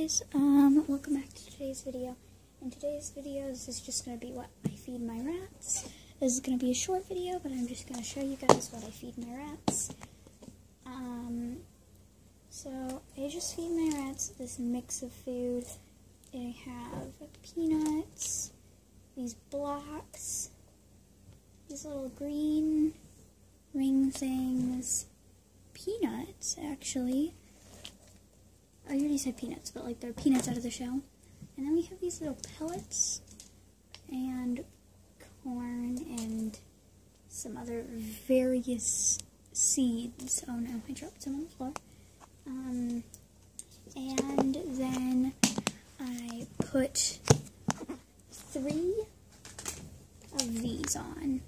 guys, um, welcome back to today's video. In today's video, this is just going to be what I feed my rats. This is going to be a short video, but I'm just going to show you guys what I feed my rats. Um, so, I just feed my rats this mix of food. I have peanuts, these blocks, these little green ring things, peanuts, actually. Said peanuts, but like they're peanuts out of the shell. And then we have these little pellets and corn and some other various seeds. Oh no, I dropped some on the floor. Um, and then I put three of these on.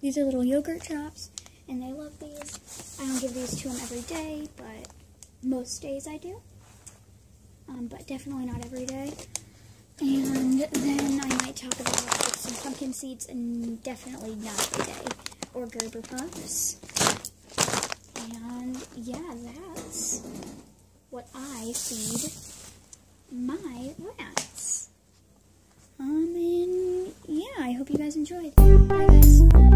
These are little yogurt drops, and they love these. I don't give these to them every day, but most days I do. Um, but definitely not every day. And then I might talk about some pumpkin seeds, and definitely not every day. Or Gerber puffs. And yeah, that's what I feed my rats. Um, and yeah, I hope you guys enjoyed. Bye, guys.